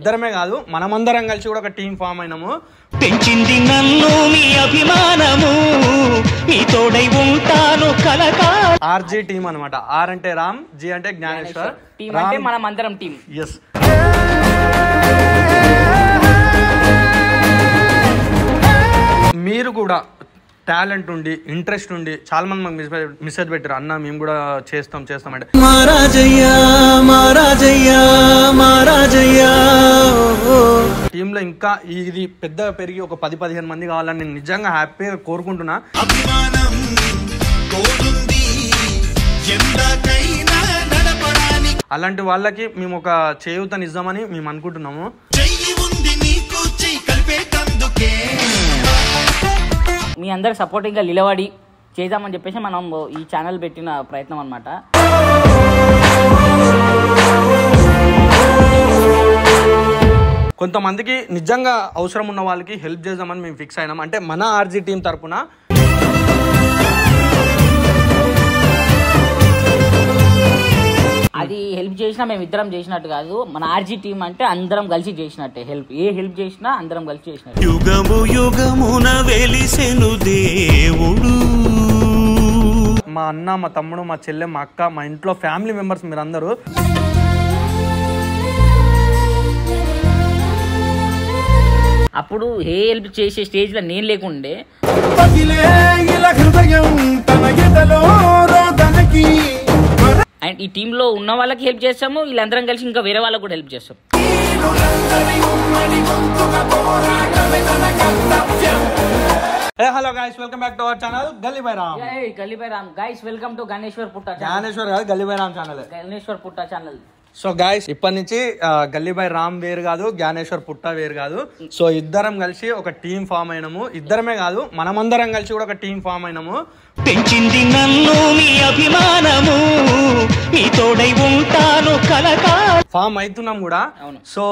ఇద్దరమే కాదు మనమందరం కలిసి కూడా ఒక టీం ఫామ్ అయినాము. పెంచింది నన్ను మీ అభిమానము మీ తోడై ఉంటాను కలకా ఆర్జీ టీం అనమాట ఆర్ అంటే రామ్ జీ అంటే జ్ఞానేశ్వర్. టీం అంటే మనం అందరం టీం. ఎస్ మీరు కూడా టాలెంట్ ఉండి ఇంట్రెస్ట్ ఉండి చాలా మంది మాకు మెసేజ్ పెట్టారు. అన్న మేము కూడా చేస్తాం చేస్తాం అంటే. టీంలో ఇంకా ఇది పెద్ద పెరిగి ఒక పది పదిహేను మంది కావాలని నేను నిజంగా హ్యాపీగా కోరుకుంటున్నా. అలాంటి వాళ్ళకి మేము ఒక చేయూతనిద్దామని మేము అనుకుంటున్నాము. మీ అందరు సపోర్టింగ్గా నిలబడి చేద్దామని చెప్పేసి మనం ఈ ఛానల్ పెట్టిన ప్రయత్నం అనమాట కొంతమందికి నిజంగా అవసరం ఉన్న వాళ్ళకి హెల్ప్ చేద్దామని మేము ఫిక్స్ అయినాం. అంటే మన ఆర్జీ టీం తరపున అది హెల్ప్ చేసినా మేము ఇద్దరం చేసినట్టు కాదు. మన ఆర్జీ టీం అంటే అందరం కలిసి చేసినట్టే హెల్ప్. ఏ హెల్ప్ చేసినా అందరం కలిసి చేసినట్టు. యుగము యుగమున వెలిసెను దేవుడు. మా అన్న మా తమ్ముడు మా చెల్లె మా అక్క మా ఇంట్లో ఫ్యామిలీ మెంబర్స్ మీరు అందరూ అప్పుడు ఏ హెల్ప్ చేసే స్టేజ్లో నేను లేకుండే. పగిలే అండ్ ఈ టీంలో ఉన్న వాళ్ళకి హెల్ప్ చేస్తాము వీళ్ళందరం కలిసి ఇంకా వేరే వాళ్ళకి కూడా హెల్ప్ చేస్తాం. Hello welcome back to our channel Galli by Ram Ram guys welcome to Ganeshwar Putta channel కాదు Galli by Ram channel Ganeshwar Putta channel so guys ఇప్పటి నుంచి ఆ, గల్లీ బై రామ్ వేరు కాదు జ్ఞానేశ్వర్ పుట్ట వేరు కాదు. సో ఇద్దరం కలిసి ఒక టీం ఫామ్ అయినాము. ఇద్దరమే కాదు మనమందరం కలిసి కూడా ఒక టీం ఫామ్ అయినాము. పెంచింది నన్ను మీ అభిమానము. మీ తోడై ఉంటాను కలకా. ఫామ్ అవుతున్నాం కూడా. అవును. సో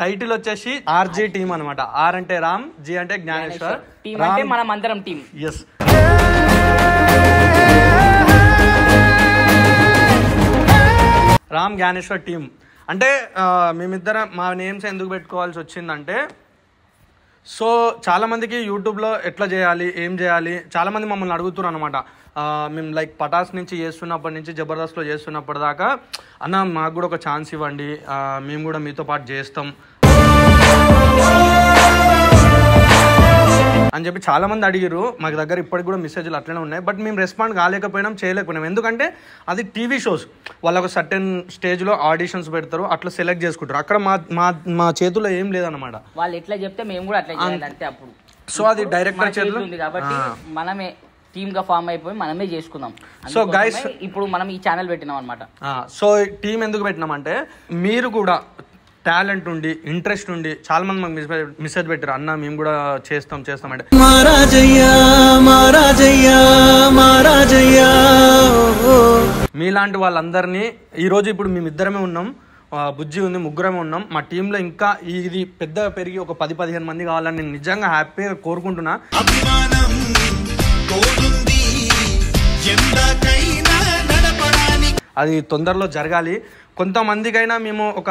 టైటిల్ వచ్చేసి ఆర్జీ టీం అనమాట ఆర్ అంటే రామ్ జీ అంటే జ్ఞానేశ్వర్. టీం అంటే మనం అందరం team. Yes Ram Gnaneshwar team. అంటే మేమిద్దరం మా నేమ్స్ ఎందుకు పెట్టుకోవాల్సి వచ్చిందంటే సో చాలామందికి యూట్యూబ్లో ఎట్లా చేయాలి ఏం చేయాలి చాలామంది మమ్మల్ని అడుగుతున్నారు అనమాట మేము లైక్ పటాస్ నుంచి చేస్తున్నప్పటి నుంచి జబర్దస్త్లో చేస్తున్నప్పటి దాకా అన్న మాకు కూడా ఒక ఛాన్స్ ఇవ్వండి మేము కూడా మీతో పాటు చేస్తాం అని చెప్పి చాలా మంది అడిగారు మాకు దగ్గర ఇప్పటికి కూడా మెసేజ్లు అట్లనే ఉన్నాయి. బట్ మేము రెస్పాండ్ కాలేకపోయినాం చేయలేకపోయినాం. ఎందుకంటే అది టీవీ షోస్ వాళ్ళకు సర్టెన్ స్టేజ్లో ఆడిషన్స్ పెడతారు అట్లా సెలెక్ట్ చేసుకుంటారు. అక్కడ మా మా మా చేతుల్లో ఏం లేదన్నమాట. వాళ్ళు ఎట్లా చెప్తే మేము కూడా అట్లా అంతే అప్పుడు. సో అది డైరెక్టర్ చేతిలో ఉంది కాబట్టి మనమే టీమ్గా ఫామ్ అయిపోయి మనమే చేసుకుందాం. guys- అందుకోసమే ఇప్పుడు మనం ఈ ఛానల్ పెట్టినాం అనమాట సో టీం ఎందుకు పెట్టినామంటే మీరు కూడా టాలెంట్ ఉండి ఇంట్రెస్ట్ ఉండి చాలా మంది మాకు మెసేజ్ పెట్టారు అన్న మేము కూడా చేస్తాం చేస్తాం అంటే. మహారాజయ్యా మహారాజయ్యా మహారాజయ్యా. మీలాంటి వాళ్ళందరినీ ఈరోజు ఇప్పుడు మేము ఇద్దరమే ఉన్నాం బుజ్జి ఉంది ముగ్గురమే ఉన్నాం. మా టీంలో ఇంకా ఇది పెద్ద పెరిగి ఒక పది పదిహేను మంది కావాలని నేను నిజంగా హ్యాపీగా కోరుకుంటున్నా. అది తొందరలో జరగాలి. కొంతమందికైనా మేము ఒక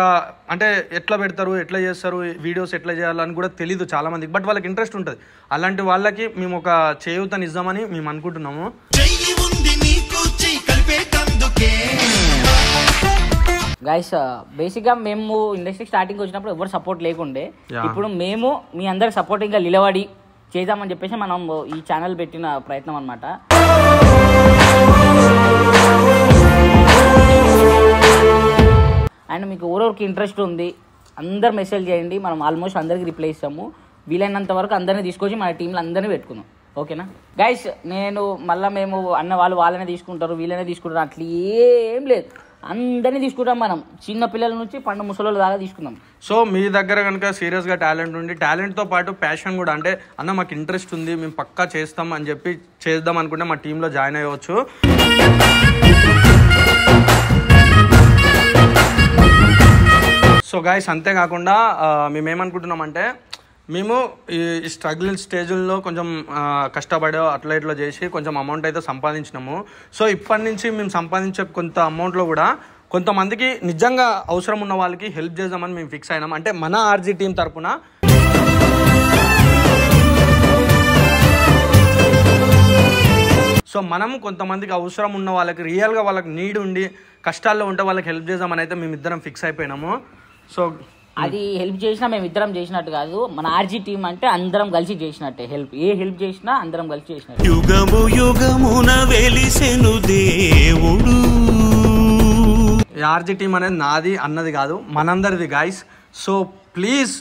అంటే ఎట్లా పెడతారు ఎట్లా చేస్తారు వీడియోస్ ఎట్లా చేయాలని కూడా తెలీదు చాలా మందికి బట్ వాళ్ళకి ఇంట్రెస్ట్ ఉంటుంది. అలాంటి వాళ్ళకి మేము ఒక చేయూతనిద్దామని మేము అనుకుంటున్నాము. గైస్ బేసిక్గా మేము ఇండస్ట్రీ స్టార్టింగ్ వచ్చినప్పుడు ఎవరు సపోర్ట్ లేకుండే. ఇప్పుడు మేము మీ అందరు సపోర్టింగ్గా నిలబడి చేద్దామని చెప్పేసి మనం ఈ ఛానల్ పెట్టిన ప్రయత్నం అనమాట అండ్ మీకు ఎవరెవరికి ఇంట్రెస్ట్ ఉంది అందరు మెసేజ్ చేయండి మనం ఆల్మోస్ట్ అందరికి రిప్లై ఇస్తాము వీలైనంత వరకు అందరినీ తీసుకొచ్చి మన టీంలో అందరినీ పెట్టుకుందాం. ఓకేనా గైస్ నేను మళ్ళీ మేము అన్న వాళ్ళు వాళ్ళనే తీసుకుంటారు వీళ్ళనే తీసుకుంటారు అట్లా ఏం లేదు. అందరినీ తీసుకుంటాం మనం. చిన్న పిల్లల నుంచి పండు ముసలోళ్ళ దాకా తీసుకుందాం. సో మీ దగ్గర కనుక సీరియస్గా టాలెంట్ ఉండి టాలెంట్తో పాటు ప్యాషన్ కూడా అంటే అన్న మాకు ఇంట్రెస్ట్ ఉంది మేము పక్కా చేస్తాం అని చెప్పి చేద్దాం అనుకుంటే మా టీంలో జాయిన్ అయ్యవచ్చు. సో గాయస్ అంతేకాకుండా మేము ఏమనుకుంటున్నామంటే మేము ఈ స్ట్రగుల్ స్టేజ్లో కొంచెం కష్టపడో అట్లా ఇట్లా చేసి కొంచెం అమౌంట్ అయితే సంపాదించినాము. సో ఇప్పటి నుంచి మేము సంపాదించే కొంత అమౌంట్లో కూడా కొంతమందికి నిజంగా అవసరం ఉన్న వాళ్ళకి హెల్ప్ చేద్దామని మేము ఫిక్స్ అయినాం. అంటే మన ఆర్జీ టీం తరపున. సో మనం కొంతమందికి అవసరం ఉన్న వాళ్ళకి రియల్గా వాళ్ళకి నీడ్ ఉండి కష్టాల్లో ఉంటే వాళ్ళకి హెల్ప్ చేద్దామని అయితే మేము ఇద్దరం ఫిక్స్ అయిపోయినాము. సో అది హెల్ప్ చేసినా మేము ఇద్దరం చేసినట్టు కాదు. మన ఆర్జీ టీం అంటే అందరం కలిసి చేసినట్టే హెల్ప్. ఏ హెల్ప్ చేసినా అందరం కలిసి చేసినట్టు. యుగము యుగమున వెలిసెను దేవుడు. ఆర్జీ టీం అనేది నాది అన్నది కాదు మనందరిది గాయస్ సో ప్లీజ్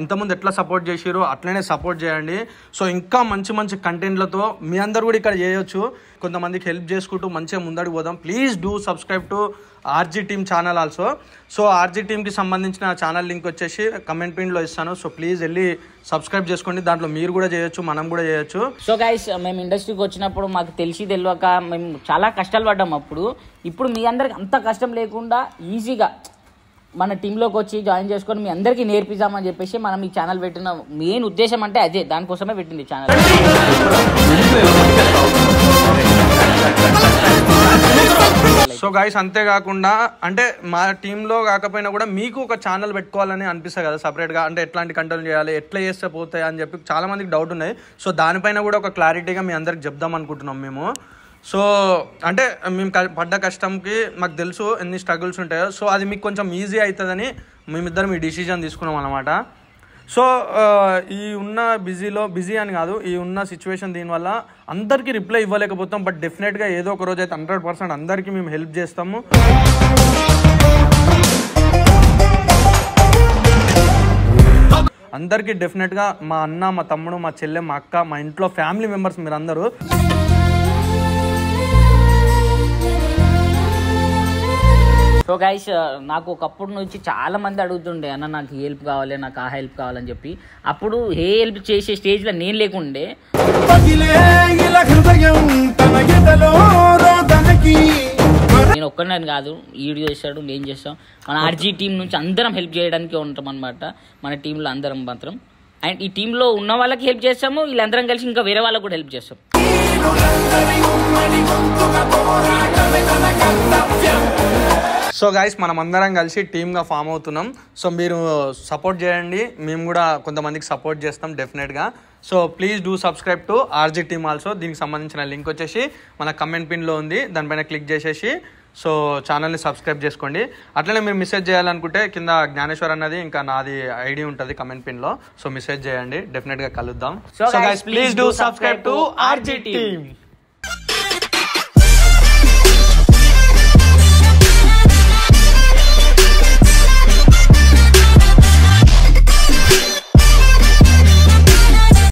ఇంతకుముందు ఎట్లా సపోర్ట్ చేసిరో అట్లనే సపోర్ట్ చేయండి. సో ఇంకా మంచి మంచి కంటెంట్లతో మీ అందరు కూడా ఇక్కడ చేయొచ్చు. కొంతమందికి హెల్ప్ చేసుకుంటూ మంచిగా ముందడికి పోదాం. Please do subscribe to RG team channel also so RG టీమ్కి సంబంధించిన ఛానల్ లింక్ వచ్చేసి కమెంట్ పిన్లో ఇస్తాను. సో ప్లీజ్ వెళ్ళి సబ్స్క్రైబ్ చేసుకోండి. దాంట్లో మీరు కూడా చేయొచ్చు మనం కూడా చేయొచ్చు. సో గైస్ మేము ఇండస్ట్రీకి వచ్చినప్పుడు మాకు తెలిసి తెలియక మేము చాలా కష్టాలు పడ్డాం అప్పుడు. ఇప్పుడు మీ అందరికి అంత కష్టం లేకుండా ఈజీగా మన టీంలోకి వచ్చి జాయిన్ చేసుకొని మీ అందరికీ నేర్పిద్దామని చెప్పేసి మనం ఈ ఛానల్ పెట్టిన మెయిన్ ఉద్దేశం అంటే అదే. దానికోసమే పెట్టింది ఛానల్ సో గాయస్ అంతేకాకుండా అంటే మా టీంలో కాకపోయినా కూడా మీకు ఒక ఛానల్ పెట్టుకోవాలని అనిపిస్తుంది కదా సపరేట్గా అంటే ఎట్లాంటి కంటెంట్ చేయాలి ఎట్లా చేస్తే పోతాయి అని చెప్పి చాలా మందికి డౌట్ ఉన్నాయి. సో దానిపైన కూడా ఒక క్లారిటీగా మీ అందరికి చెప్దాం అనుకుంటున్నాం మేము. సో అంటే మేము క- పడ్డ కష్టంకి మాకు తెలుసు ఎన్ని స్ట్రగుల్స్ ఉంటాయో. సో అది మీకు కొంచెం ఈజీ అవుతుందని మేమిద్దరం ఈ డిసిజన్ తీసుకున్నాం అనమాట సో ఈ ఉన్న బిజీలో బిజీ అని కాదు ఈ ఉన్న సిచ్యువేషన్ దీనివల్ల అందరికీ రిప్లై ఇవ్వలేకపోతాం. బట్ డెఫినెట్గా ఏదో ఒక రోజు అయితే హండ్రెడ్ పర్సెంట్ అందరికీ మేము హెల్ప్ చేస్తాము. అందరికీ డెఫినెట్గా మా అన్న మా తమ్ముడు మా చెల్లె మా అక్క మా ఇంట్లో ఫ్యామిలీ మెంబర్స్ మీరందరూ సో గైస్ నాకు ఒకప్పుడు నుంచి చాలా మంది అడుగుతుండే అన్న నాకు హెల్ప్ కావాలి నాకు ఆ హెల్ప్ కావాలని చెప్పి. అప్పుడు ఏ హెల్ప్ చేసే స్టేజ్లో నేను లేకుండే. నేను ఒక్కనే కాదు ఈడు చేస్తాడు నేను చేస్తాం మన ఆర్జీ టీం నుంచి అందరం హెల్ప్ చేయడానికి ఉంటాం అనమాట మన టీంలో అందరం మాత్రం. అండ్ ఈ టీంలో ఉన్న వాళ్ళకి హెల్ప్ చేస్తాము వీళ్ళందరం కలిసి ఇంకా వేరే వాళ్ళకి కూడా హెల్ప్ చేస్తాం. సో గైస్ మనం అందరం కలిసి టీమ్గా ఫామ్ అవుతున్నాం. సో మీరు సపోర్ట్ చేయండి. మేము కూడా కొంతమందికి సపోర్ట్ చేస్తాం డెఫినెట్గా so please do subscribe to RG team also దీనికి సంబంధించిన లింక్ వచ్చేసి మన కమెంట్ పిన్లో ఉంది. దానిపైన క్లిక్ చేసేసి సో ఛానల్ని సబ్స్క్రైబ్ చేసుకోండి. అట్లనే మీరు మెసేజ్ చేయాలనుకుంటే కింద జ్ఞానేశ్వర్ అన్నది ఇంకా నాది ఐడి ఉంటుంది కమెంట్ పిన్లో సో మెసేజ్ చేయండి. డెఫినెట్గా కలుద్దాం. So so please do subscribe to RG. Team